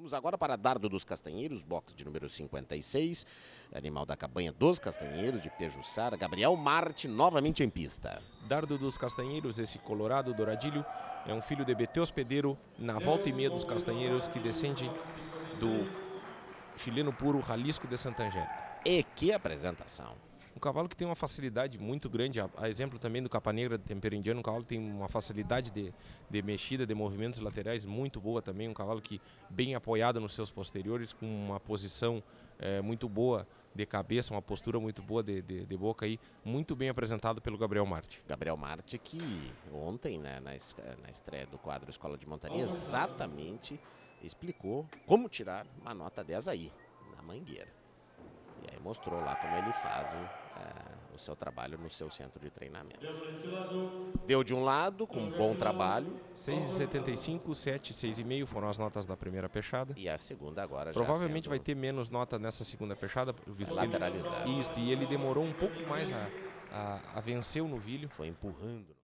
Vamos agora para Dardo dos Castanheiros, box de número 56, animal da cabanha dos Castanheiros, de Pejuçara, Gabriel Marte, novamente em pista. Dardo dos Castanheiros, esse colorado douradilho, é um filho de BT Hospedeiro, na volta e meia dos Castanheiros, que descende do chileno puro Jalisco de Santa Angélica. E que apresentação! Um cavalo que tem uma facilidade muito grande, a, a exemplo também do capa negra tempero indiano, um cavalo que tem uma facilidade de, de mexida, de movimentos laterais muito boa também, um cavalo que bem apoiado nos seus posteriores, com uma posição é, muito boa de cabeça, uma postura muito boa de, de, de, boca aí, muito bem apresentado pelo Gabriel Marte. Gabriel Marte que ontem, né, na, na estreia do quadro Escola de Montaria, exatamente explicou como tirar uma nota 10 aí, na mangueira. Mostrou lá como ele faz o, é, o seu trabalho no seu centro de treinamento. Deu de um lado, com um bom trabalho. 6,75, 7, 6,5 foram as notas da primeira pechada. E a segunda agora Provavelmente sendo... vai ter menos nota nessa segunda pechada. Visto lateralizado. Ele... Isso, e ele demorou um pouco mais a, a, a vencer o novilho. Foi empurrando.